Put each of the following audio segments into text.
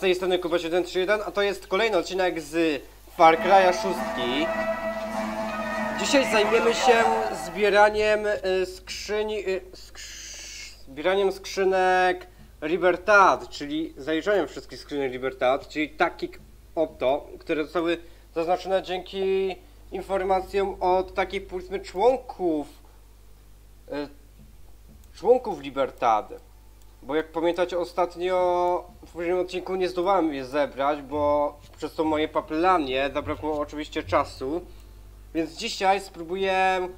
Z tej strony Kuba731, a to jest kolejny odcinek z Far Cry'a 6. Dzisiaj zajmiemy się zbieraniem y, skrzyni... Y, skrz... Zbieraniem skrzynek Libertad, czyli zaliczaniem wszystkich skrzynek Libertad, czyli takich oto, które zostały zaznaczone dzięki informacjom od takich powiedzmy członków y, członków Libertad. Bo jak pamiętacie ostatnio w poprzednim odcinku nie zdołałem je zebrać, bo przez to moje papelanie zabrakło oczywiście czasu. Więc dzisiaj spróbuję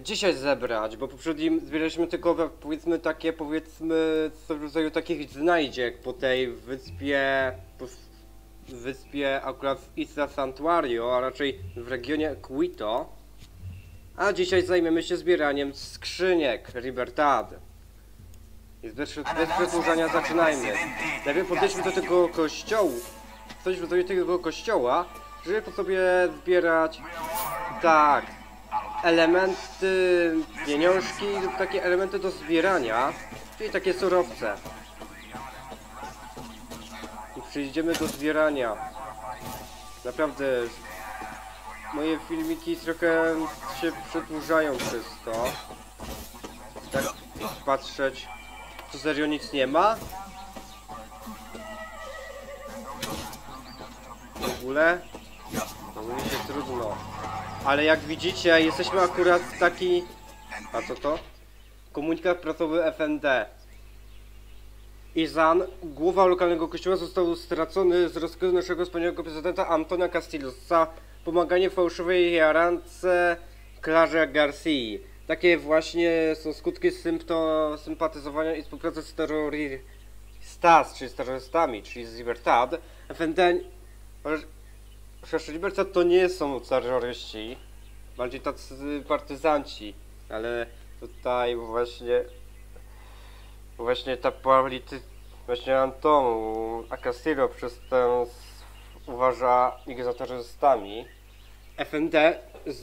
dzisiaj zebrać, bo poprzednim zbieraliśmy tylko powiedzmy takie powiedzmy w rodzaju takich znajdziek po tej wyspie po wyspie akurat w Isla Santuario, a raczej w regionie Quito. A dzisiaj zajmiemy się zbieraniem skrzyniek Libertad. Więc bez, bez przedłużania zaczynajmy. Najpierw podejdźmy do tego kościołu. Coś w rodzaju tego kościoła, żeby po sobie zbierać tak elementy, pieniążki lub takie elementy do zbierania, czyli takie surowce. I przejdziemy do zbierania. Naprawdę moje filmiki trochę się przedłużają przez to. Tak patrzeć tu serio nic nie ma? W ogóle? To mówi się trudno. Ale jak widzicie, jesteśmy akurat taki... A co to? Komunikat prasowy FND. Izan, głowa lokalnego kościoła, został stracony z rozkazu naszego wspaniałego prezydenta Antona Castillo za pomaganie fałszywej jarance Klarze Garcia. Takie właśnie są skutki sympto, sympatyzowania i współpracy z terrorystami, czyli z terrorystami, czyli z Libertad. FND, chociaż Libertad to nie są terroryści, bardziej tacy partyzanci, ale tutaj właśnie właśnie ta polityka, właśnie Antonu Castillo przez tę uważa ich za terrorystami. FND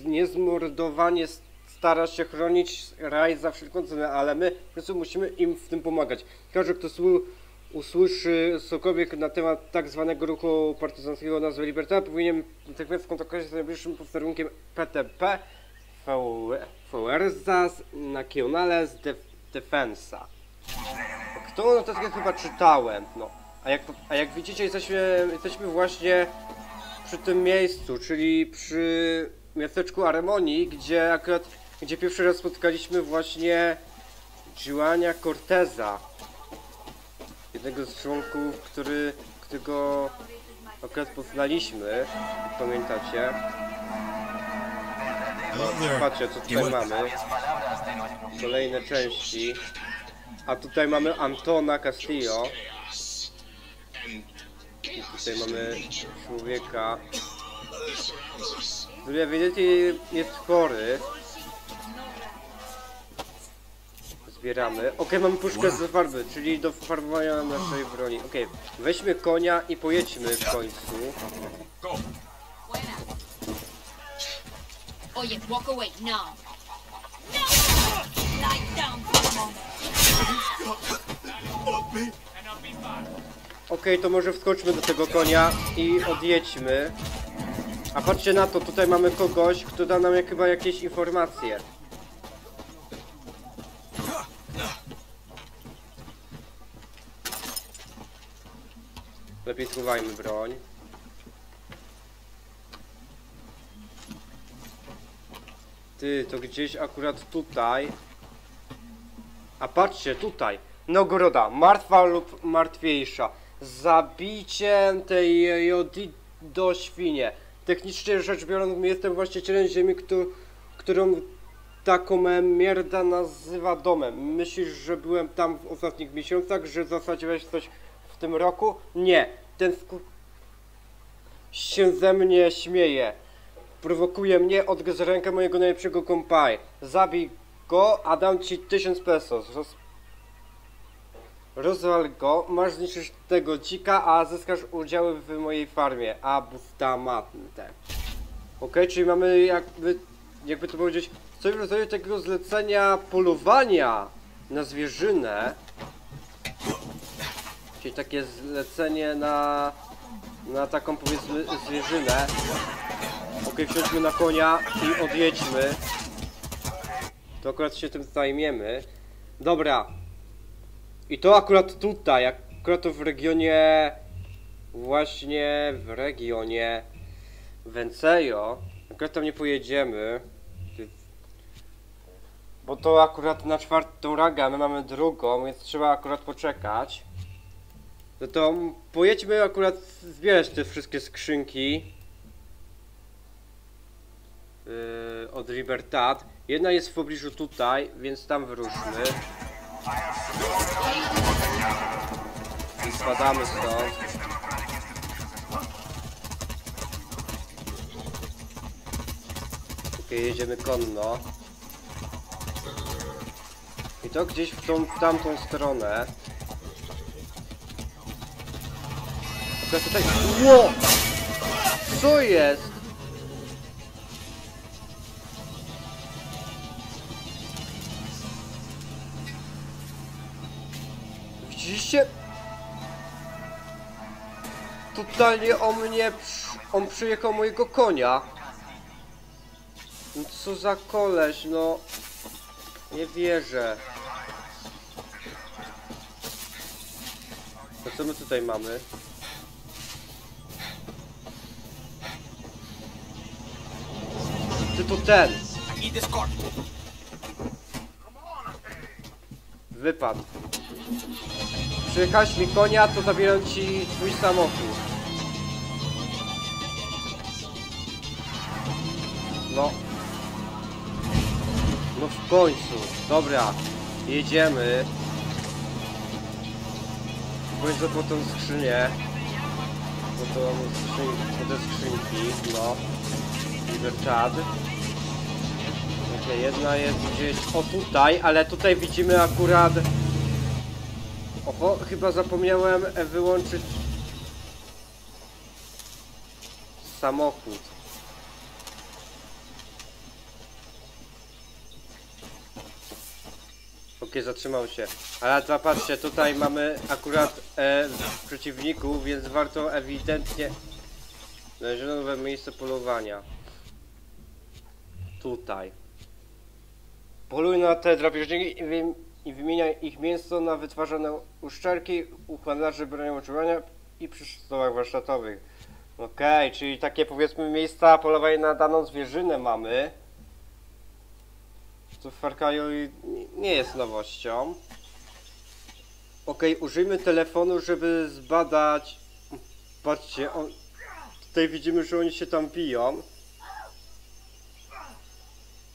niezmordowanie stara się chronić raj za wszelką cenę, ale my po prostu musimy im w tym pomagać. Każdy, kto usłyszy cokolwiek na temat tak zwanego ruchu partyzanckiego nazwy Libertad, powinien natychmiast skontaktować się z najbliższym posterunkiem PTP Fuerzas Nacionales de Defensa. Tą notatkę chyba czytałem, no. A jak, a jak widzicie, jesteśmy, jesteśmy właśnie przy tym miejscu, czyli przy miasteczku Aremonii, gdzie akurat gdzie pierwszy raz spotkaliśmy właśnie Giuania Corteza. Jednego z członków, który, którego akurat poznaliśmy, pamiętacie? Patrzcie, co tutaj mamy. Kolejne części. A tutaj mamy Antona Castillo. I tutaj mamy człowieka, który ewidentnie jest chory. Zbieramy. Ok, mamy puszkę z farby, czyli do farbowania naszej broni. Ok, weźmy konia i pojedźmy w końcu. Oye, walk away now. No! Lie down Ok, to może wskoczmy do tego konia i odjedźmy. A patrzcie na to, tutaj mamy kogoś, kto da nam jak, chyba jakieś informacje. Lepiej schowajmy broń. Ty, to gdzieś akurat tutaj. A patrzcie, tutaj. Nagroda. Martwa lub martwiejsza. Zabicie tej do świnie. Technicznie rzecz biorąc, jestem właścicielem ziemi, którą taką mierda nazywa domem. Myślisz, że byłem tam w ostatnich miesiącach, że zasadziłeś coś w tym roku? Nie. Ten sku... się ze mnie śmieje. Prowokuje mnie, odgryz rękę mojego najlepszego kompaj. Zabij go, a dam ci tysiąc pesos. Roz... Rozwal go, masz zniszczyć tego dzika, a zyskasz udziały w mojej farmie. A Bustamante. Ok, czyli mamy jakby, jakby to powiedzieć, coś w rodzaju takiego zlecenia polowania na zwierzynę. Czyli takie zlecenie na, na taką powiedzmy zwierzynę. Okej, wsiądźmy na konia i odjedźmy. To akurat się tym zajmiemy. Dobra. I to akurat tutaj, akurat to w regionie... Właśnie w regionie... Vencejo. Akurat tam nie pojedziemy. Bo to akurat na czwartą rangę, a my mamy drugą, więc trzeba akurat poczekać. No to pojedźmy akurat zbierać te wszystkie skrzynki. Yy, od Libertad. Jedna jest w pobliżu tutaj, więc tam wyruszmy. I spadamy stąd. Okej, jedziemy konno. To gdzieś w tą tamtą stronę. Okej, tutaj... Ło! Co jest? Widzieliście? Totalnie o mnie... On przyjechał mojego konia. No co za koleś, no... Nie wierzę. To co my tutaj mamy? Ty to ten! Wypadł. Przyjechałeś mi konia, to zabieram ci twój samochód. No. No w końcu. Dobra. Jedziemy. Końcu po tą skrzynię. Po tą skrzynki, po te skrzynki, no. Libertad. Okej, jedna jest gdzieś o tutaj, ale tutaj widzimy akurat... Oho, chyba zapomniałem wyłączyć samochód. Okej, zatrzymał się. Ale zapatrzcie, tutaj mamy akurat e, przeciwników, więc warto ewidentnie... Znaleziono nowe miejsce polowania. Tutaj. Poluj na te drapieżniki i, wy, i wymienia ich mięso na wytwarzane uszczelki u handlarzy bronią używania i przy stołach warsztatowych. Okej, czyli takie powiedzmy miejsca polowania na daną zwierzynę mamy. Co w Far nie jest nowością. Okej, użyjmy telefonu, żeby zbadać... Patrzcie, on... tutaj widzimy, że oni się tam biją.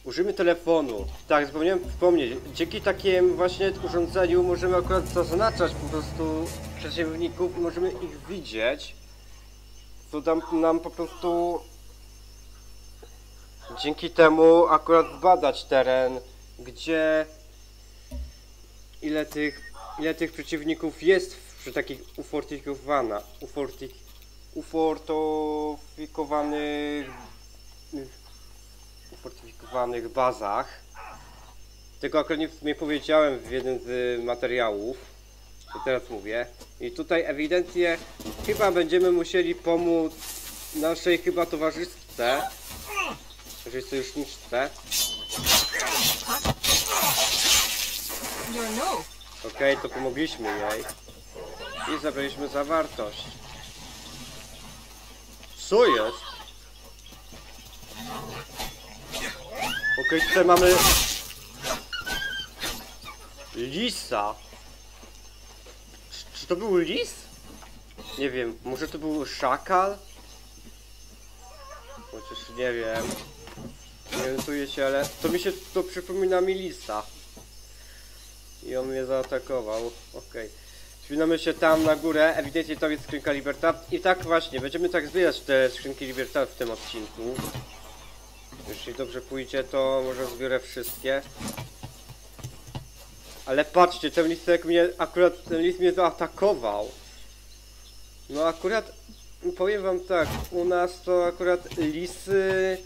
Użyjmy telefonu. Tak, zapomniałem wspomnieć. Dzięki takim właśnie urządzeniu możemy akurat zaznaczać po prostu przeciwników możemy ich widzieć. Nam, nam po prostu dzięki temu akurat zbadać teren, gdzie ile tych, ile tych przeciwników jest przy takich ufortyfikowana, ufortyk, ufortyfikowanych ufortyfikowanych bazach. Tego akurat nie, powiedziałem w jednym z materiałów. To teraz mówię. I tutaj ewidentnie chyba będziemy musieli pomóc naszej chyba towarzyszce. Jeżeli sojuszniczce. Okej, to pomogliśmy jej. I zabraliśmy zawartość. Co jest? Okej, tutaj mamy... Lisa. Czy, czy to był lis? Nie wiem, może to był szakal? Chociaż nie wiem. Nie orientuję się, ale to mi się to przypomina mi lisa. I on mnie zaatakował. Okej. Wspinamy się tam na górę. Ewidentnie to jest skrzynka Libertad. I tak właśnie, będziemy tak zbierać te skrzynki Libertad w tym odcinku. Jeśli dobrze pójdzie, to może zbiorę wszystkie. Ale patrzcie, ten listek mnie, akurat ten list mnie zaatakował. No akurat, powiem wam tak, u nas to akurat lisy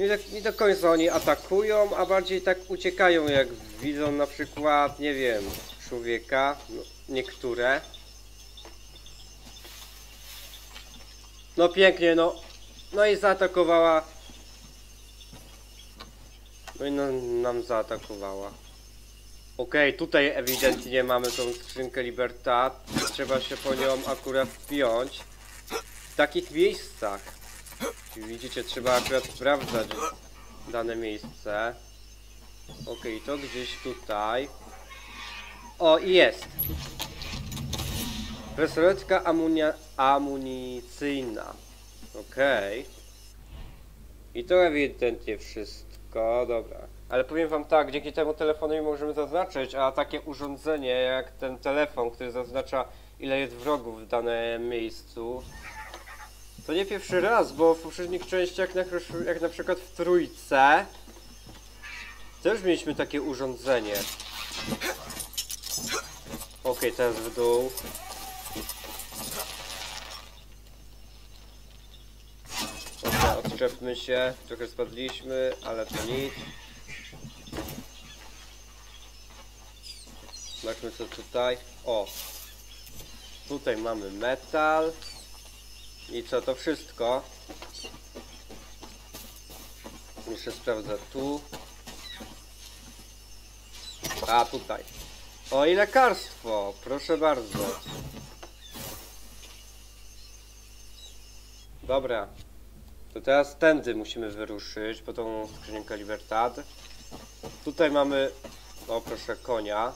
nie, tak, nie do końca oni atakują, a bardziej tak uciekają, jak widzą na przykład, nie wiem, człowieka, no, niektóre. No pięknie, no. No i zaatakowała. No i nam, nam zaatakowała. Okej, okay, tutaj ewidentnie mamy tą skrzynkę Libertad. Trzeba się po nią akurat wpiąć. W takich miejscach. Widzicie, trzeba akurat sprawdzać dane miejsce. Okej, to gdzieś tutaj. O, i jest. Resoletka amunia, amunicyjna. Okej. I to ewidentnie wszystko, dobra. Ale powiem wam tak, dzięki temu telefonowi możemy zaznaczyć, a takie urządzenie jak ten telefon, który zaznacza ile jest wrogów w danym miejscu, to nie pierwszy raz, bo w poprzednich częściach, jak na, jak na przykład w trójce, też mieliśmy takie urządzenie. Okej, teraz w dół. Dobra, odczepmy się. Trochę spadliśmy, ale to nic. Zobaczmy co tutaj. O! Tutaj mamy metal. I co, to wszystko. Jeszcze sprawdzę tu. A, tutaj. O, i lekarstwo! Proszę bardzo. Dobra. To teraz tędy musimy wyruszyć po tą skrzynkę Libertad. Tutaj mamy, o proszę, konia.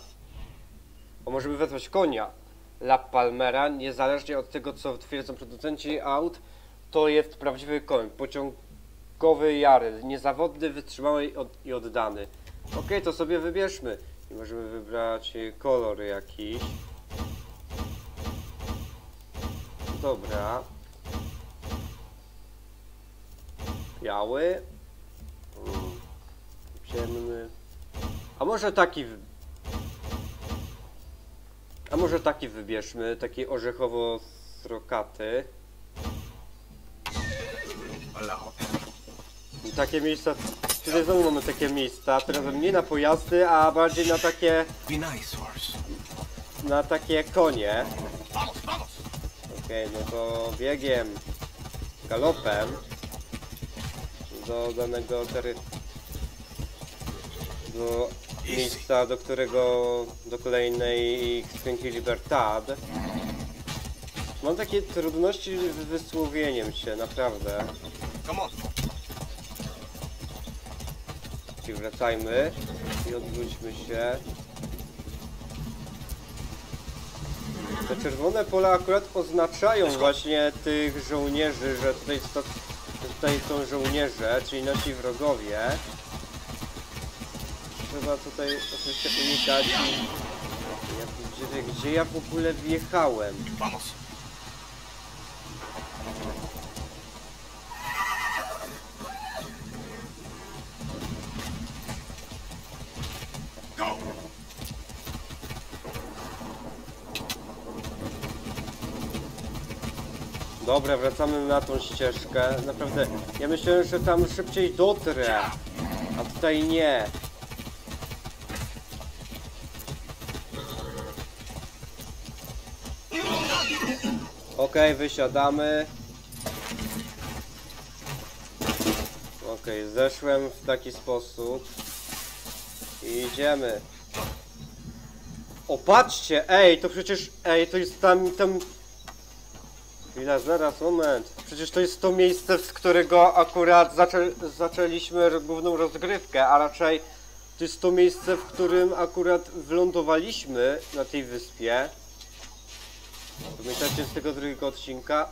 O, możemy wezwać konia. La Palmera, niezależnie od tego, co twierdzą producenci aut, to jest prawdziwy koń. Pociągowy Jary, niezawodny, wytrzymały i, od, i oddany. Okej, to sobie wybierzmy. I możemy wybrać kolor jakiś. Dobra. Biały. Mm, Ciemny. A może taki... A może taki wybierzmy, taki orzechowo-srokaty. I takie miejsca... Tutaj znowu mamy takie miejsca, teraz nie na pojazdy, a bardziej na takie... Na takie konie. Okej, no to biegiem, galopem do danego tery... do miejsca, do którego, do kolejnej skrzynki Libertad. Mam takie trudności z wysłowieniem się, naprawdę. Come on. Czyli wracajmy i odwróćmy się. Te czerwone pola akurat oznaczają właśnie tych żołnierzy, że tutaj, tutaj są żołnierze, czyli nasi wrogowie. Trzeba tutaj oczywiście unikać. Ja, gdzie, gdzie ja w ogóle wjechałem? Vamos. Dobra, wracamy na tą ścieżkę. Naprawdę, ja myślałem, że tam szybciej dotrę, a tutaj nie. Okej, wysiadamy. Okej, zeszłem w taki sposób. I idziemy. O, patrzcie! Ej, to przecież... Ej, to jest tam... tam... Chwila, zaraz, moment. Przecież to jest to miejsce, z którego akurat zaczę, zaczęliśmy główną rozgrywkę, a raczej to jest to miejsce, w którym akurat wylądowaliśmy na tej wyspie. Pamiętacie z tego drugiego odcinka?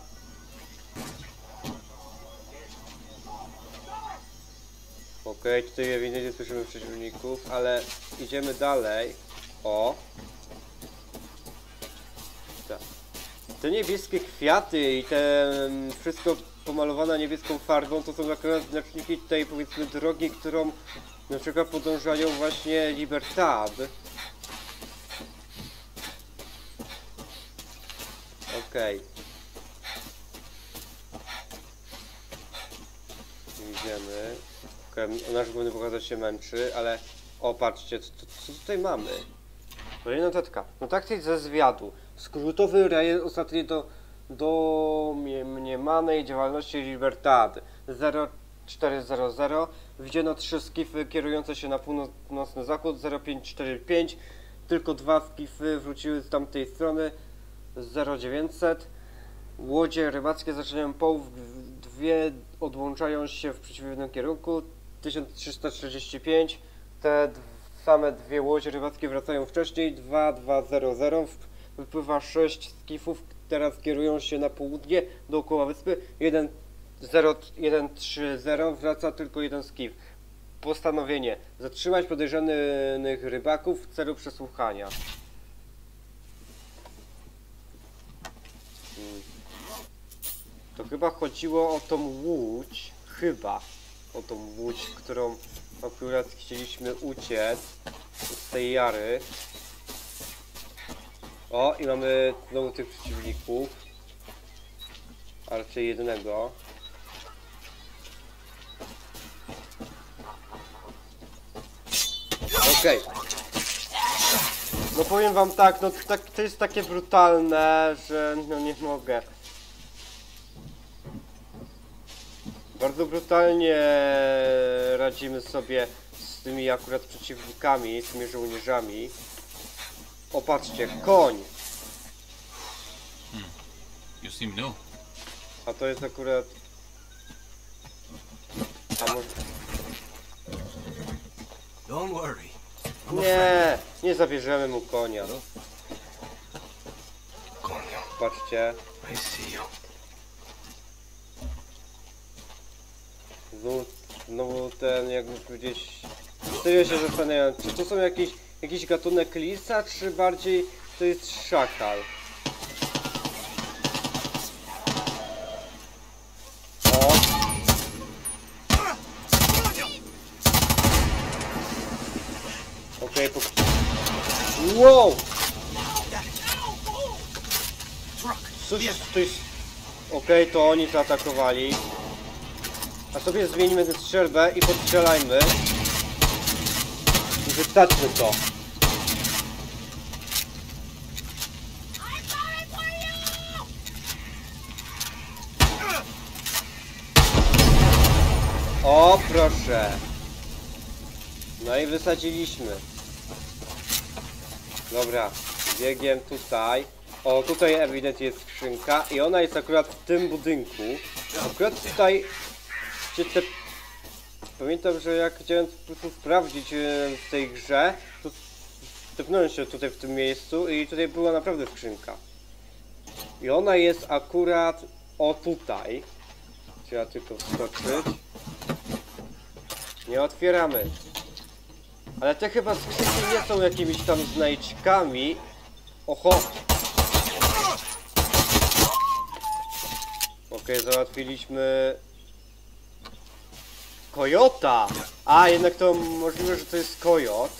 Okej, tutaj ewidentnie słyszymy przeciwników, ale idziemy dalej. O! Tak. Te niebieskie kwiaty i te mm, wszystko pomalowane niebieską farbą to są akurat znaczniki tej powiedzmy drogi, którą na przykład podążają właśnie Libertad. Okej. Idziemy. Okej, nasz główny bohater się męczy, ale... O, patrzcie, co, co, tutaj mamy? Kolejna notatka. Notatki ze zwiadu. Skrótowy rejen ostatni do do mniemanej działalności Libertad 0400 widziano trzy skify kierujące się na północny zachód 0545 tylko dwa skify wróciły z tamtej strony 0900 łodzie rybackie zaczynają połów dwie odłączają się w przeciwnym kierunku. 1345 te same dwie łodzie rybackie wracają wcześniej. 2200 wypływa 6 skifów. Teraz kierują się na południe dookoła wyspy. 1 0, 130 wraca tylko jeden skif. Postanowienie. Zatrzymać podejrzanych rybaków w celu przesłuchania to chyba chodziło o tą łódź chyba o tą łódź, którą akurat chcieliśmy uciec z tej jary. O, i mamy znowu tych przeciwników. A raczej jednego. Okej. No powiem wam tak, no tak, to jest takie brutalne, że no nie mogę. Bardzo brutalnie radzimy sobie z tymi akurat przeciwnikami, z tymi żołnierzami. O patrzcie, koń! You seem new. A to jest akurat... A może... Don't worry. Nie, nie zabierzemy mu konia. Coño, Patrzcie, I see you. znowu, znowu ten, jakby powiedzieć... Serio się zastanawiam, czy to są jakieś, jakiś gatunek lisa, czy bardziej to jest szakal? Wow! Co się to jest... Okej, to oni to atakowali. A sobie zmienimy tę strzelbę i podstrzelajmy. I wystarczy to. O, proszę. No i wysadziliśmy. Dobra, biegiem tutaj. O, tutaj ewidentnie jest skrzynka i ona jest akurat w tym budynku. Akurat tutaj gdzie te... Pamiętam, że jak chciałem po prostu sprawdzić e, w tej grze, to stepnąłem się tutaj w tym miejscu i tutaj była naprawdę skrzynka. I ona jest akurat o tutaj. Trzeba tylko wskoczyć. Nie otwieramy. Ale te chyba skrzynki nie są jakimiś tam znajdźkami. Oho! Okej, załatwiliśmy Kojota! A, jednak to możliwe, że to jest kojot.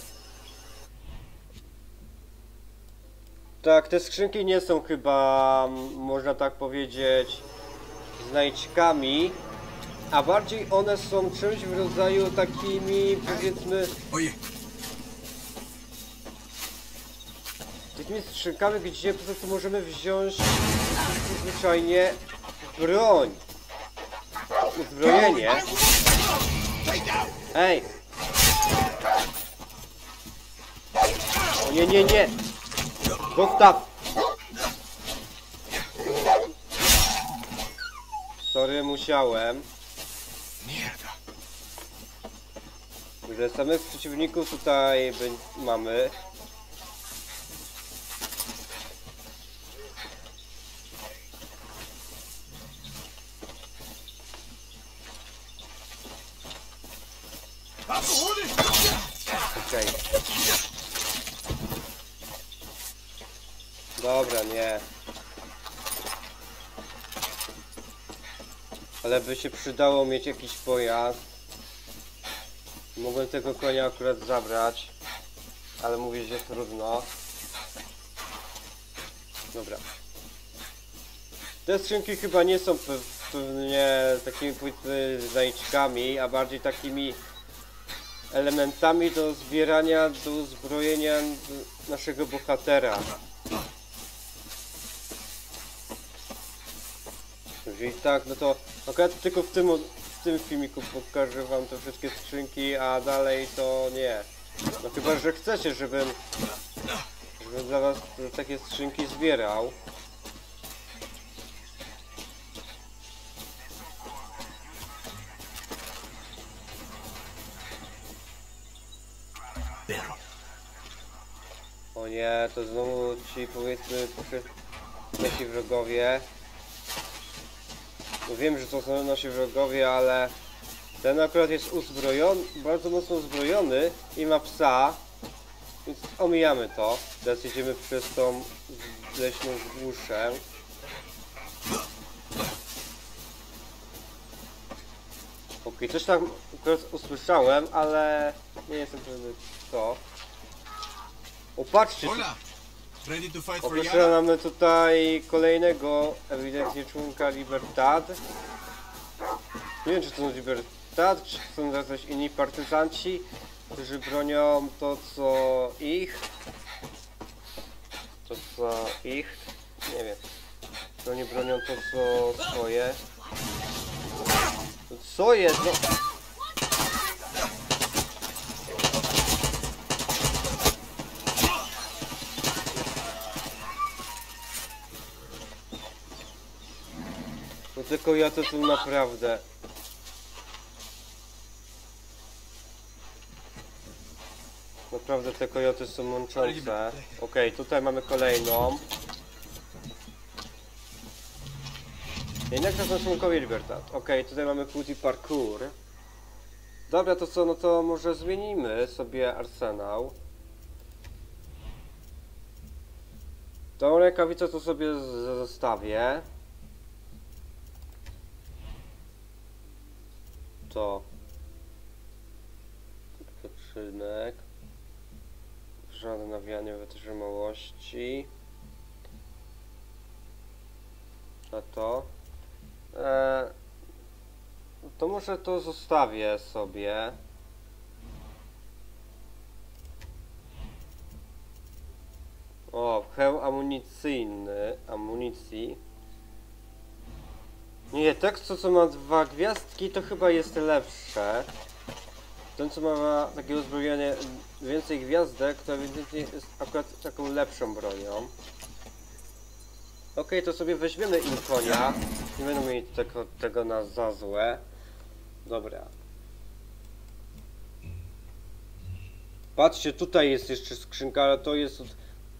Tak, te skrzynki nie są chyba, można tak powiedzieć, znajdźkami, a bardziej one są czymś w rodzaju takimi, powiedzmy, Oye, takimi skrzynkami, gdzie po prostu możemy wziąć zwyczajnie broń. Uzbrojenie. Ej! O nie, nie, nie! Zostaw! Sorry, musiałem. Że samych przeciwników tutaj mamy. Okej. Dobra, nie. Ale by się przydało mieć jakiś pojazd. Mogłem tego konia akurat zabrać. Ale mówię, że trudno. Dobra. Te skrzynki chyba nie są pe- pewnie takimi znajdźkami, a bardziej takimi elementami do zbierania, do uzbrojenia naszego bohatera. Jeżeli tak, no to akurat tylko w tym, w tym filmiku pokażę wam te wszystkie skrzynki, a dalej to nie. No chyba, że chcecie, żebym, żebym dla was takie skrzynki zbierał. O nie, to znowu ci powiedzmy przy- nasi wrogowie. No wiem, że to są nasi wrogowie, ale ten akurat jest uzbrojony, bardzo mocno uzbrojony i ma psa. Więc omijamy to. Teraz idziemy przez tą leśną głuszę. Okej, coś tam akurat usłyszałem, ale nie jestem pewny co. O, patrzcie, Hola. Ready to fight for Określa Yara? mamy tutaj kolejnego ewidentnie członka Libertad. Nie wiem czy to są Libertad, czy są jacyś inni partyzanci, którzy bronią to co ich. To co ich. Nie wiem. Czy oni bronią to co swoje. To co jest? No. Tylko ja to tu naprawdę. Naprawdę te kojoty są mączące. Okej, tutaj mamy kolejną. Jednak to są członkowie Libertad. Okej, tutaj mamy kłód parkour. Dobra, to co, no to może zmienimy sobie arsenał. Tą rękawicę to sobie zostawię. To wypoczynek. Żadne nawijanie wytrzymałości a to? E, to może to zostawię sobie. O, hełm amunicyjny amunicji nie, tekst co, ma dwa gwiazdki to chyba jest lepsze. Ten co ma takie uzbrojenie więcej gwiazdek to jest akurat taką lepszą bronią. Okej, to sobie weźmiemy im konia. Nie będą mieli tego, tego na za złe. Dobra. Patrzcie, tutaj jest jeszcze skrzynka, ale to jest od,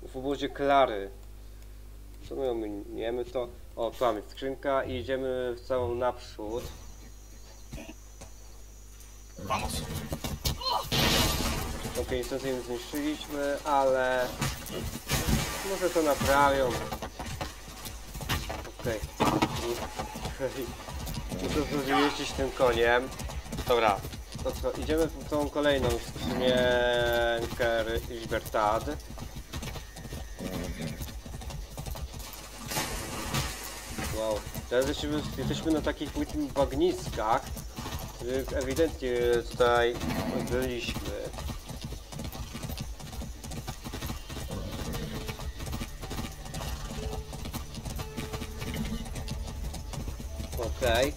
w obozie Klary. Co my ominiemy to? O, tu mamy skrzynka i idziemy w całą naprzód. Vamos. Okej, niestety im zniszczyliśmy, ale może to naprawią. Okej. Okej. Muszę zdążył jeździć tym koniem. Dobra, to co, idziemy w tą kolejną skrzynienkę Libertad. Wow, teraz jesteśmy, jesteśmy na takich płytnych bagniskach, których ewidentnie tutaj byliśmy. Okej.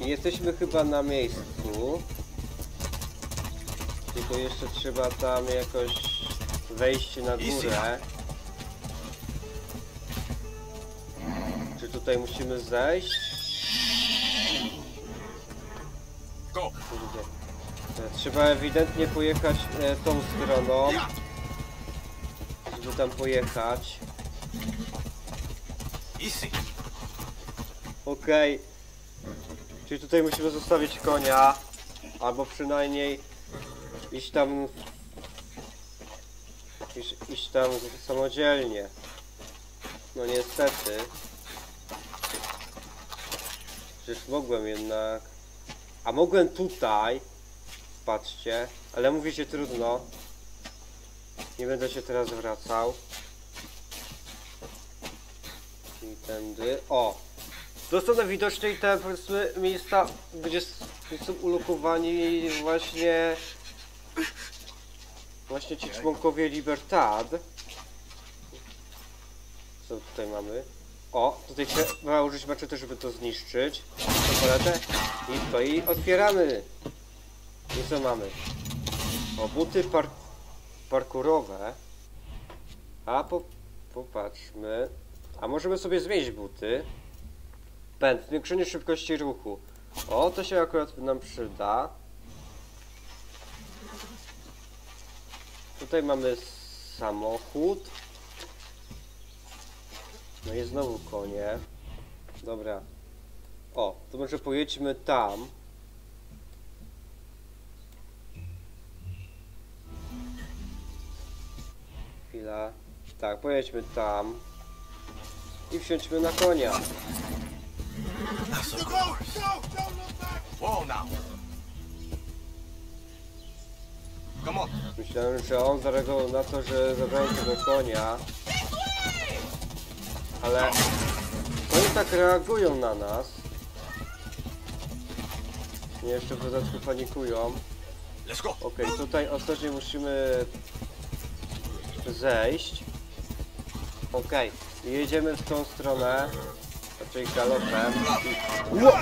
I jesteśmy chyba na miejscu. Tylko jeszcze trzeba tam jakoś wejść na górę. Tutaj musimy zejść? E, Trzeba ewidentnie pojechać e, tą stroną. Żeby tam pojechać. Okej. Czyli tutaj musimy zostawić konia. Albo przynajmniej iść tam. Iść, iść tam samodzielnie. No niestety. Przecież mogłem jednak. A mogłem tutaj. Patrzcie. Ale mówi się trudno. Nie będę się teraz wracał. I tędy. O! To są najwidoczniej te powiedzmy miejsca, gdzie są ulokowani właśnie właśnie ci członkowie Libertad. Co tutaj mamy? O, tutaj trzeba użyć maczety, żeby to zniszczyć. Paletę. I to i otwieramy. I co mamy? O, buty par parkurowe. A po popatrzmy. A możemy sobie zmienić buty. Pęd, zwiększenie szybkości ruchu. O, to się akurat nam przyda. Tutaj mamy samochód. No i znowu konie. Dobra. O, to może pojedźmy tam. Chwila. Tak, pojedźmy tam. I wsiądźmy na konia. Myślałem, że on zareagował na to, że zabrałem tego konia. Ale oni tak reagują na nas. Nie, jeszcze w dodatku panikują. Okej, tutaj ostrożnie musimy zejść. Okej, i jedziemy w tą stronę, raczej galopem. I... Ło!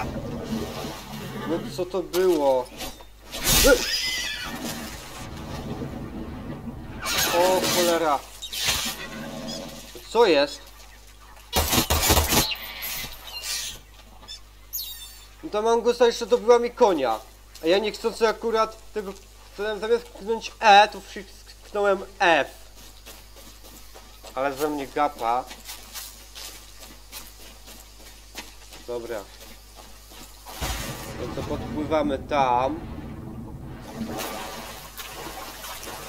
No co to było? O cholera! Co jest? No ta mangusta jeszcze dobiła mi konia. A ja nie chcący akurat tego... Zamiast kliknąć E, to kliknąłem F. Ale ze mnie gapa. Dobra. No to podpływamy tam.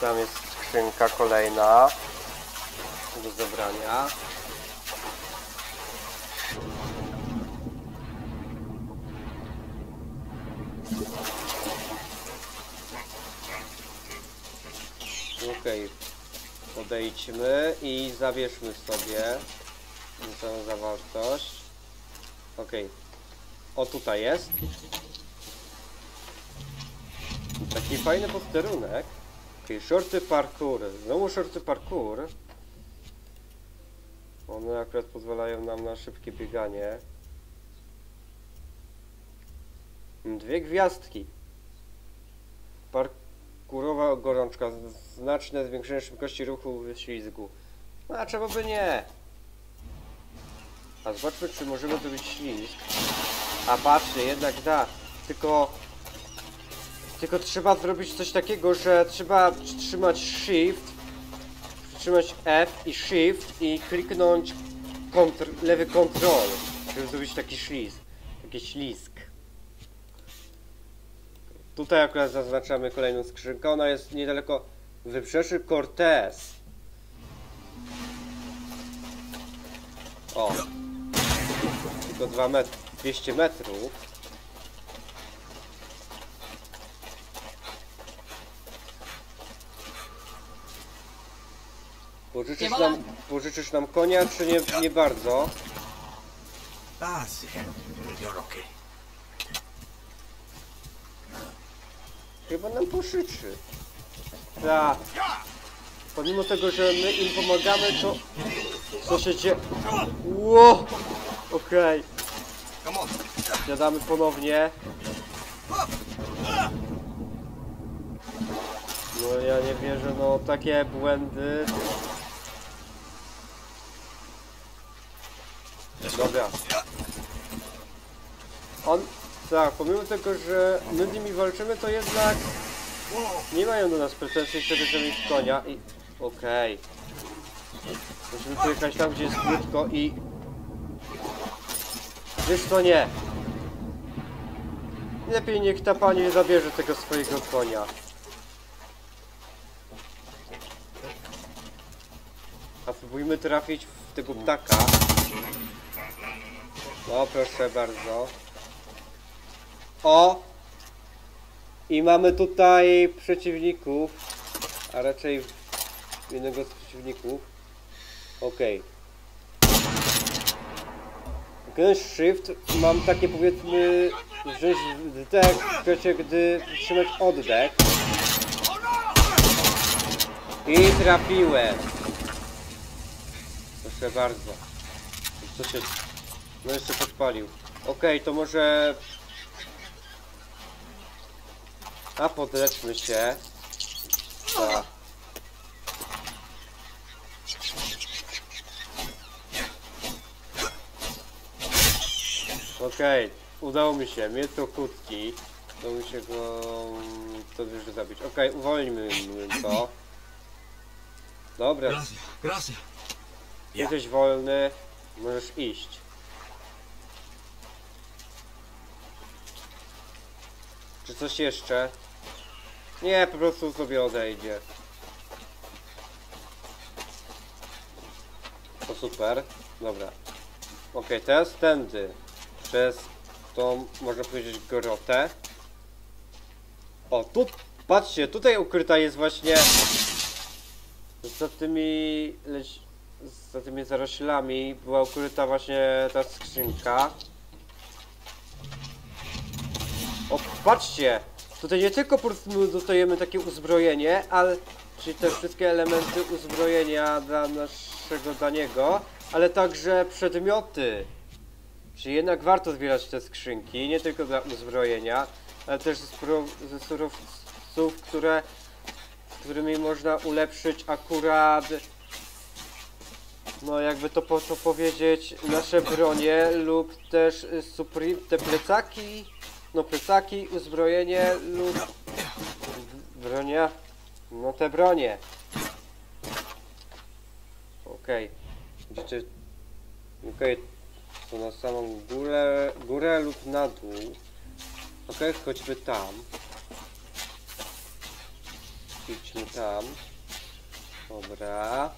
Tam jest skrzynka kolejna. Do zebrania. Okej. Podejdźmy i zabierzmy sobie całą zawartość. Okej. O, tutaj jest. Taki fajny posterunek. Okej, shorty parkour. Znowu shorty parkour. One akurat pozwalają nam na szybkie bieganie. Dwie gwiazdki. Parkurowa gorączka. Znaczne zwiększenie szybkości ruchu w ślizgu. No, a czemu by nie? A zobaczmy, czy możemy zrobić ślizg. A patrzcie, jednak da. Tylko... Tylko trzeba zrobić coś takiego, że trzeba trzymać Shift, trzymać F i Shift i kliknąć kontr lewy kontrol, żeby zrobić taki ślizg. Taki ślizg. Tutaj akurat zaznaczamy kolejną skrzynkę. Ona jest niedaleko wybrzeży Cortez. O. Tylko 2 metry, 200 metrów. Pożyczysz nam, pożyczysz nam konia, czy nie, nie bardzo? That's it. You're okay. Chyba nam pożyczy. Tak. Pomimo tego, że my im pomagamy, to... Co się dzieje? Ło! Okej. On. Siadamy ponownie. No ja nie wierzę, no takie błędy. Dobra. On, tak, pomimo tego, że my z nimi walczymy, to jednak nie mają do nas pretensji, że bierzemy ich konia i... Okej. Musimy pojechać tam, gdzie jest krótko i... Wiesz co, nie. Lepiej niech ta pani zabierze tego swojego konia. A spróbujmy trafić w tego ptaka. No proszę bardzo. O! I mamy tutaj przeciwników, a raczej jednego z przeciwników. Okej. Kliknąć shift, mam takie powiedzmy wziąć wdech w czasie gdy trzymać oddech. I trafiłem. Proszę bardzo. Co się... No jeszcze podpalił. Okej, to może... A podleczmy się. Okej, udało mi się. Mnie to kłódki. Udało mi się go... To już zabić. Okej, uwolnijmy to. Dobra, gracias. jesteś wolny. Możesz iść. Czy coś jeszcze? Nie, po prostu sobie odejdzie. To super. Dobra. Okej, teraz tędy. Przez tą, można powiedzieć, grotę. O, tu, patrzcie, tutaj ukryta jest właśnie za tymi, leć, za tymi zaroślami była ukryta właśnie ta skrzynka. O, patrzcie! Tutaj nie tylko po prostu dostajemy takie uzbrojenie, ale czyli te wszystkie elementy uzbrojenia dla naszego daniego, ale także przedmioty. Czyli jednak warto zbierać te skrzynki, nie tylko dla uzbrojenia, ale też ze surowców, które, którymi można ulepszyć akurat, no jakby to, po, to powiedzieć, nasze bronie lub też te plecaki, no plecaki, uzbrojenie lub bronia, no te bronie. Okej, ty, okej, to na samą górę, górę lub na dół. Okej, chodźmy tam. Idźmy tam. Dobra.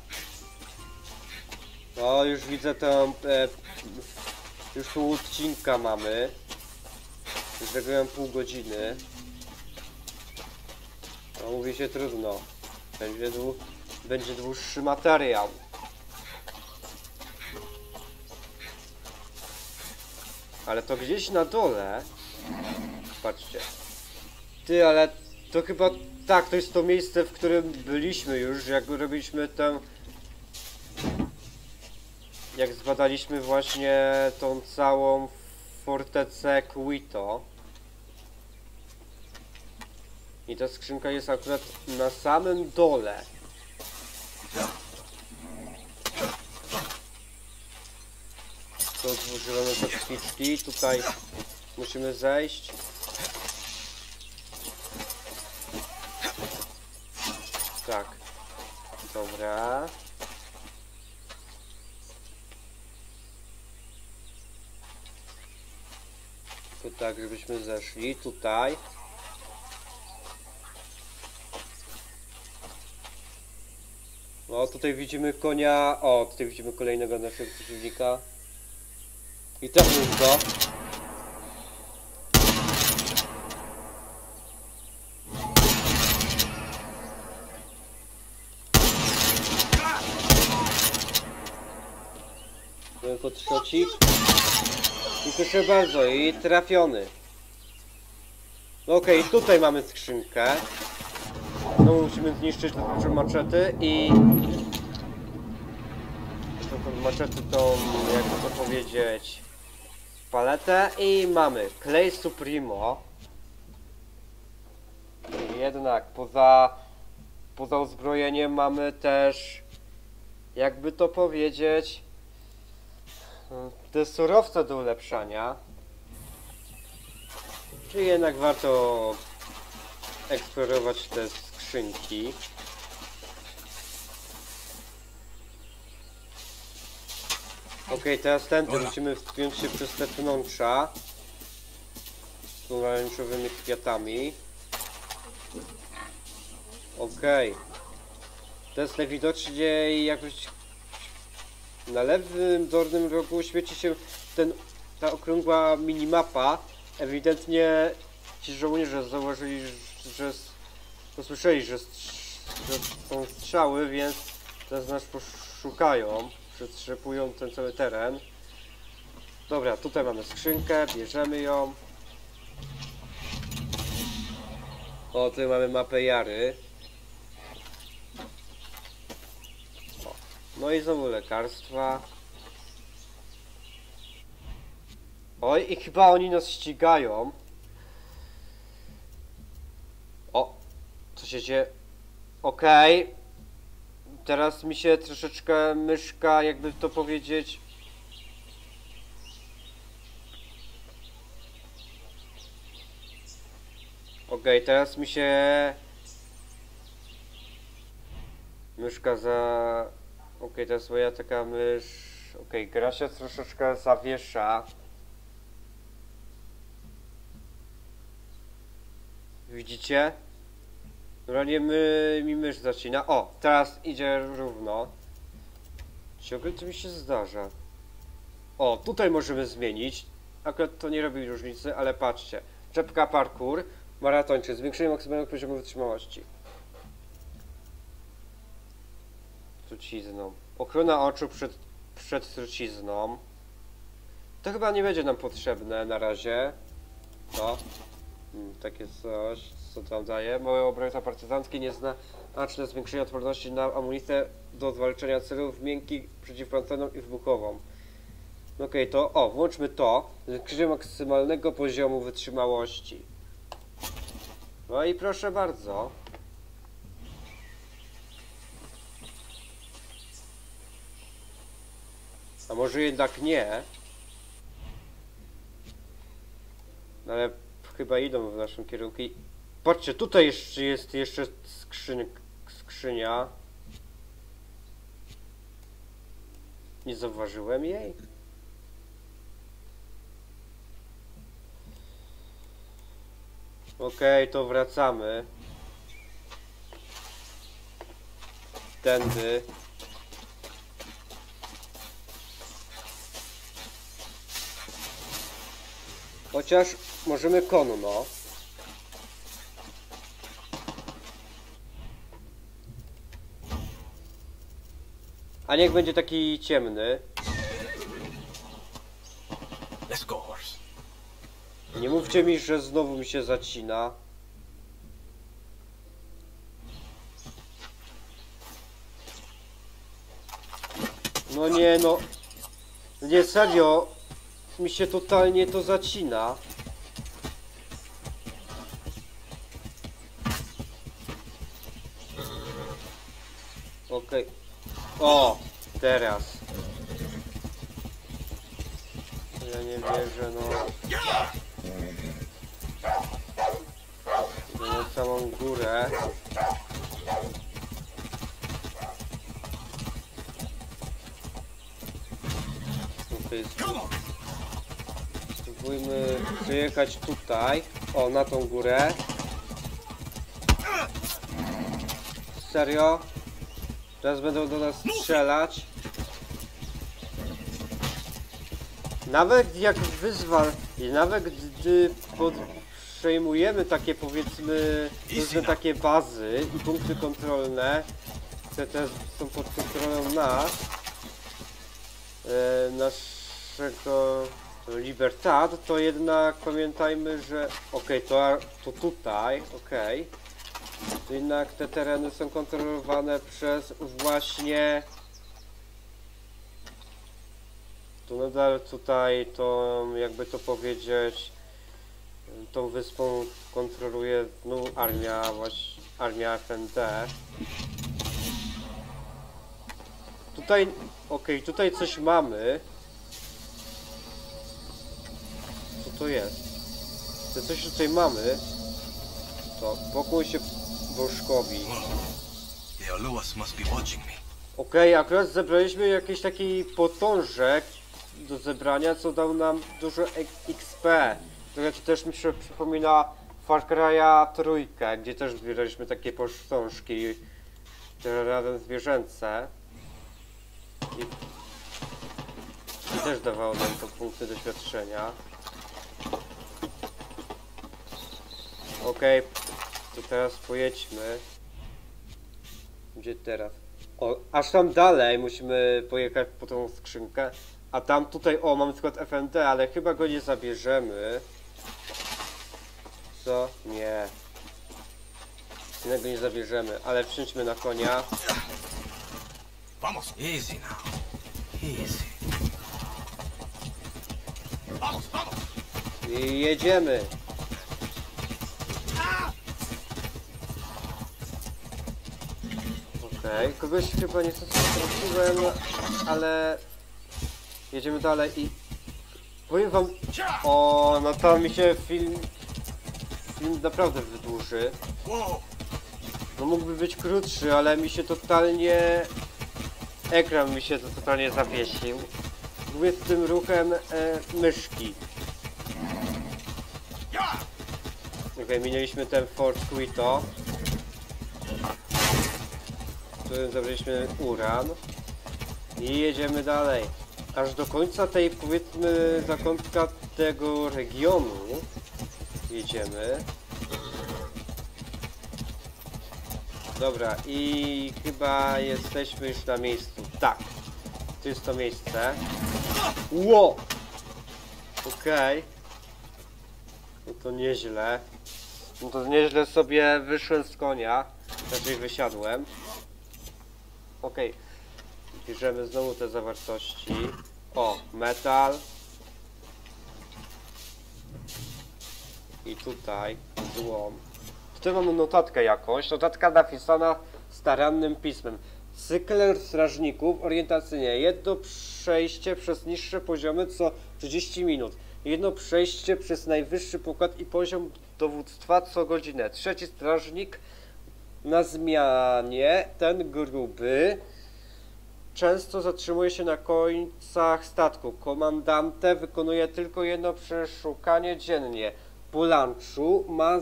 O, już widzę tą... E, już pół odcinka mamy. Nagrałem pół godziny. No, mówi się trudno. Będzie, dłu będzie dłuższy materiał. Ale to gdzieś na dole... Patrzcie. Ty, ale to chyba... Tak, to jest to miejsce, w którym byliśmy już, jak robiliśmy tę... Jak zbadaliśmy właśnie tą całą fortecę Quito. I ta skrzynka jest akurat na samym dole. To używamy kotwicki. Tutaj musimy zejść. Tak. Dobra. Tylko tak, żebyśmy zeszli. Tutaj. O, tutaj widzimy konia. O, tutaj widzimy kolejnego naszego przeciwnika. I trafmy go. Tylko trzocik. I proszę bardzo, i trafiony. No Okej, tutaj mamy skrzynkę. No musimy zniszczyć te maczety i... To, to maczety tą, jakby to powiedzieć... Paletę i mamy Clay Supremo. Jednak poza... Poza uzbrojeniem mamy też... Jakby to powiedzieć... Te surowce do ulepszania. Czy jednak warto eksplorować te Okej, teraz tędy musimy wspiąć się przez te pnącza z pomarańczowymi kwiatami. Okej. Teraz najwidoczniej jakoś na lewym dolnym rogu świeci się ten, ta okrągła minimapa. Ewidentnie ci żołnierze zauważyli, że s- usłyszeli, że, że są strzały, więc teraz nas poszukają. Przetrzepują ten cały teren. Dobra, tutaj mamy skrzynkę, bierzemy ją. O, tutaj mamy mapę Jary. O, No i znowu lekarstwa. Oj, i chyba oni nas ścigają. O, co się dzieje? Okej. Teraz mi się troszeczkę myszka, jakby to powiedzieć. Okej, teraz mi się myszka za... Okej, to jest moja taka mysz... Okej, gra się troszeczkę zawiesza. Widzicie? Normalnie my, mi mysz zacina. O, teraz idzie równo. Ciągle to mi się zdarza. O, tutaj możemy zmienić. Akurat to nie robi różnicy, ale patrzcie. Czepka parkour, maratończy, zwiększenie maksymalnego poziomu wytrzymałości. Trucizną. Ochrona oczu przed, przed trucizną. To chyba nie będzie nam potrzebne na razie. To. Mm, takie coś, co tam daje. Małe obrońca partyzanckie nieznaczne zwiększenie odporności na amunicję do zwalczania celów miękkich, przeciwpancerną i wybuchową. Okej, to o, włączmy to. Zwiększenie maksymalnego poziomu wytrzymałości. No i proszę bardzo. A może jednak nie? No ale chyba idą w naszym kierunku. Patrzcie, tutaj jeszcze jest jeszcze skrzynia. Nie zauważyłem jej? Okej, to wracamy. Tędy. Chociaż możemy konno. A niech będzie taki ciemny. Nie mówcie mi, że znowu mi się zacina. No nie no. Nie serio. Mi się totalnie to zacina. O! Teraz. Ja nie wierzę, no. Idę na samą górę. On. spróbujmy przyjechać tutaj. O, na tą górę. Serio? Teraz będą do nas strzelać. Nawet jak wyzwal, i nawet gdy pod, przejmujemy takie powiedzmy różne takie bazy i punkty kontrolne, które też są pod kontrolą nas, e, naszego Libertad, to jednak pamiętajmy, że okej, to, to tutaj, okej, to jednak te tereny są kontrolowane przez właśnie to nadal tutaj to jakby to powiedzieć tą wyspą kontroluje no, armia właśnie armia FND tutaj okej tutaj coś mamy. Co to jest? To coś tutaj mamy? To pokój się bożkowi. Okej, akurat zebraliśmy jakiś taki potążek do zebrania, co dał nam dużo XP. Trochę to też mi się przypomina Far Cry'a trójkę, gdzie też zbieraliśmy takie te razem zwierzęce. I, I też dawało nam to punkty doświadczenia. Okej, to teraz pojedźmy. Gdzie teraz? O, aż tam dalej musimy pojechać po tą skrzynkę. A tam tutaj, o, mamy skład FND, ale chyba go nie zabierzemy. Co? Nie. Innego nie zabierzemy, ale wsiądźmy na konia. Vamos. Easy now. Easy. Vamos, vamos. I jedziemy. Okej, kogoś chyba nie straciłem, ale jedziemy dalej i powiem wam, o, no to mi się film, film naprawdę wydłuży. No mógłby być krótszy, ale mi się totalnie, ekran mi się to totalnie zawiesił. Mówię z tym ruchem e, myszki. Okej, minęliśmy ten Fort Quito. Zabraliśmy uran. I jedziemy dalej. Aż do końca tej, powiedzmy, zakątka tego regionu. Jedziemy. Dobra, i chyba jesteśmy już na miejscu. Tak. To jest to miejsce. Ło! Okej. No to nieźle. No to nieźle sobie wyszłem z konia. Raczej wysiadłem. Okej. Bierzemy znowu te zawartości. O, metal. I tutaj złom. Tutaj mamy notatkę jakąś. Notatka napisana starannym pismem. Cykl strażników orientacyjnie. Jedno przejście przez niższe poziomy co 30 minut. Jedno przejście przez najwyższy pokład i poziom dowództwa co godzinę. Trzeci strażnik na zmianie, ten gruby, często zatrzymuje się na końcach statku. Komandante wykonuje tylko jedno przeszukanie dziennie. Po lunchu ma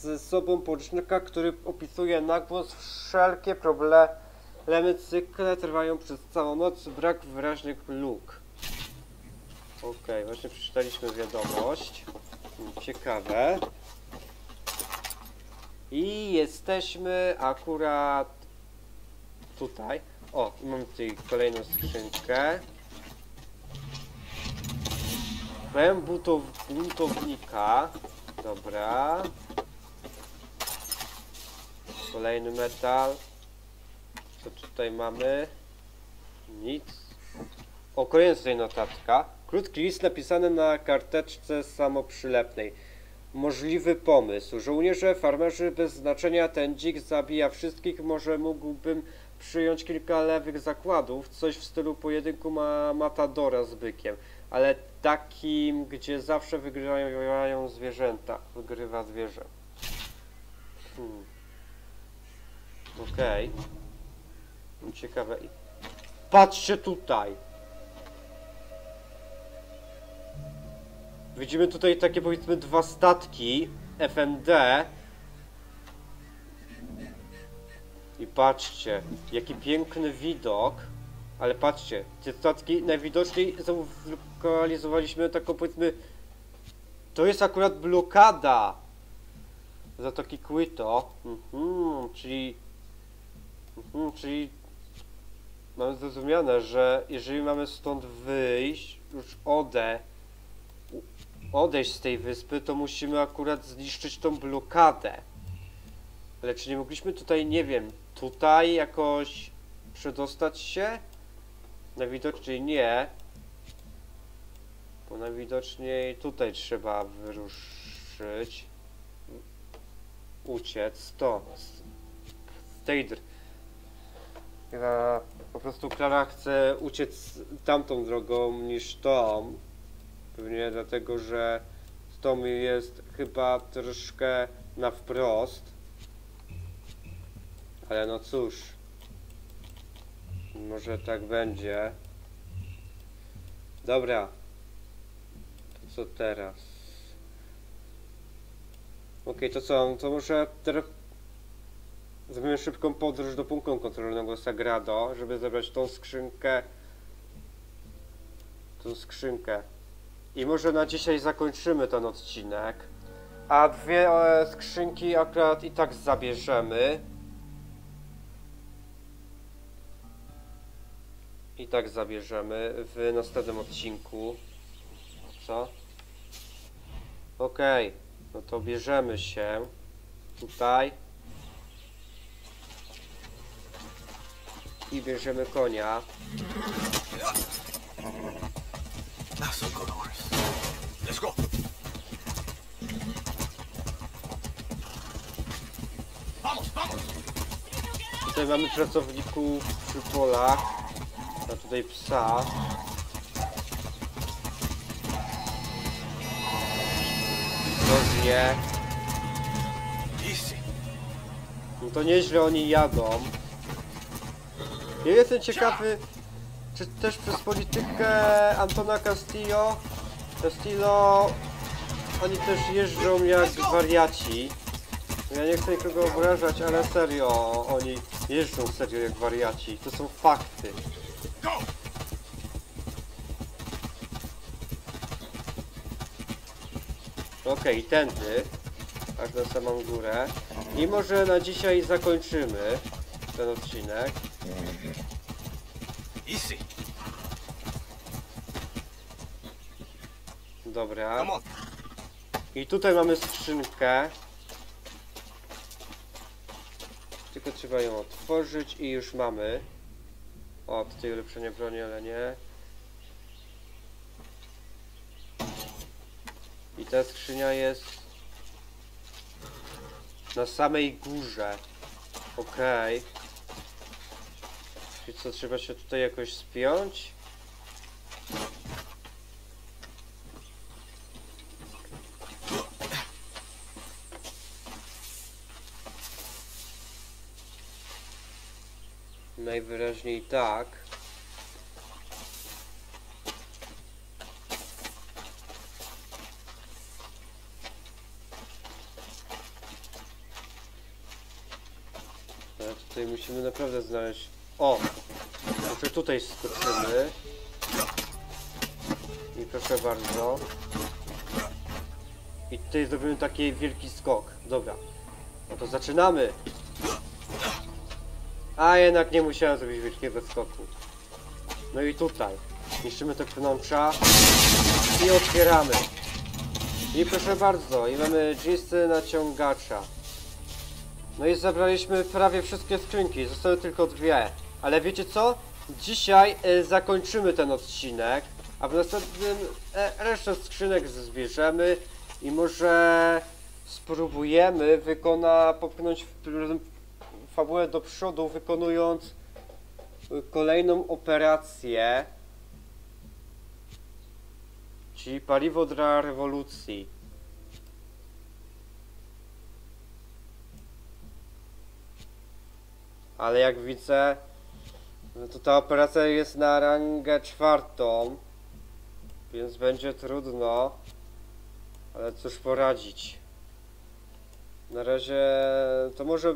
ze sobą porucznika, który opisuje na głos wszelkie problemy. Cykle trwają przez całą noc, brak wyraźnych luk. Okej, właśnie przeczytaliśmy wiadomość. Ciekawe. I jesteśmy akurat tutaj. O, i mamy tutaj kolejną skrzynkę. Mam butow buntownika. Dobra. Kolejny metal. Co tutaj mamy? Nic. O, kolejna tutaj notatka. Krótki list napisany na karteczce samoprzylepnej. Możliwy pomysł. Żołnierze, farmerzy bez znaczenia, ten dzik zabija wszystkich. Może mógłbym przyjąć kilka lewych zakładów. Coś w stylu pojedynku ma Matadora z bykiem. Ale takim, gdzie zawsze wygrywają zwierzęta. Wygrywa zwierzę. Hmm. Okej. Ciekawe. Patrzcie tutaj! Widzimy tutaj takie powiedzmy dwa statki FMD. I patrzcie, jaki piękny widok. Ale patrzcie, te statki najwidoczniej zlokalizowaliśmy taką powiedzmy... To jest akurat blokada Zatoki Quito. Mhm, czyli... Mhm, czyli... Mamy zrozumiane, że jeżeli mamy stąd wyjść, już ode odejść z tej wyspy, to musimy akurat zniszczyć tą blokadę. Ale czy nie mogliśmy tutaj, nie wiem, tutaj jakoś przedostać się? Najwidoczniej nie. Bo najwidoczniej tutaj trzeba wyruszyć. Uciec. To. Z tej dr... Ja po prostu Klara chce uciec tamtą drogą niż tą. Pewnie dlatego, że Tom jest chyba troszkę na wprost. Ale no cóż. Może tak będzie. Dobra. To co teraz? Okej, to co? To może teraz zrobimy szybką podróż do punktu kontrolnego Sagrado, żeby zebrać tą skrzynkę. Tą skrzynkę. I może na dzisiaj zakończymy ten odcinek. A dwie e, skrzynki akurat i tak zabierzemy. I tak zabierzemy w następnym odcinku. Co? Okej. Okay. No to bierzemy się tutaj. I bierzemy konia. That's. Let's go. Vamos, vamos. Tutaj mamy pracowników przy polach. A tutaj psa. To zje. No to nieźle oni jadą. Ja jestem ciekawy, czy też przez politykę Antona Castillo, Castillo, oni też jeżdżą jak wariaci. Ja nie chcę nikogo obrażać, ale serio, oni jeżdżą serio jak wariaci. To są fakty. Okej, tędy, aż na samą górę. I może na dzisiaj zakończymy ten odcinek. Easy. Dobra. Come on. I tutaj mamy skrzynkę. Tylko trzeba ją otworzyć i już mamy. O, tutaj ulepszenie broni, ale nie. I ta skrzynia jest na samej górze. Okej. Czyli co, trzeba się tutaj jakoś spiąć? Najwyraźniej tak. Tutaj musimy naprawdę znaleźć... O! Może tutaj skoczymy. I proszę bardzo. I tutaj zrobimy taki wielki skok. Dobra. No to zaczynamy! A jednak nie musiałem zrobić wielkiego skoku. No i tutaj. Niszczymy te pnącza i otwieramy. I proszę bardzo, i mamy dżisty naciągacza. No i zabraliśmy prawie wszystkie skrzynki, zostały tylko dwie. Ale wiecie co? Dzisiaj e, zakończymy ten odcinek, a w następnym e, resztę skrzynek zbierzemy i może spróbujemy wykona popchnąć w- fabułę do przodu, wykonując y, kolejną operację, czyli paliwo dla rewolucji. Ale jak widzę, no to ta operacja jest na rangę czwartą, więc będzie trudno, ale cóż poradzić. Na razie to może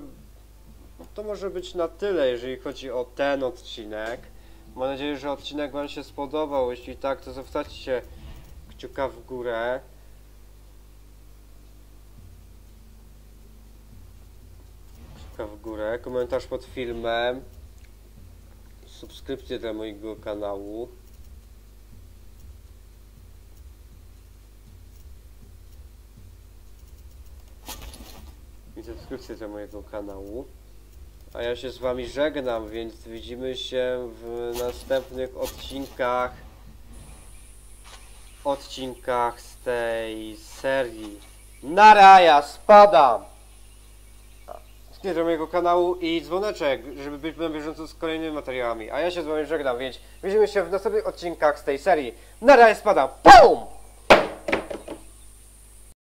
to może być na tyle, jeżeli chodzi o ten odcinek. Mam nadzieję, że odcinek Wam się spodobał. Jeśli tak, to zostawcie kciuka w górę. Kciuka w górę, komentarz pod filmem, subskrypcję dla mojego kanału. I subskrypcję dla mojego kanału. A ja się z wami żegnam, więc widzimy się w następnych odcinkach odcinkach z tej serii. Nara, ja spadam! Subskrypcja do mojego kanału i dzwoneczek, żeby być na bieżąco z kolejnymi materiałami. A ja się z wami żegnam, więc widzimy się w następnych odcinkach z tej serii. Nara, ja spadam! BOOM!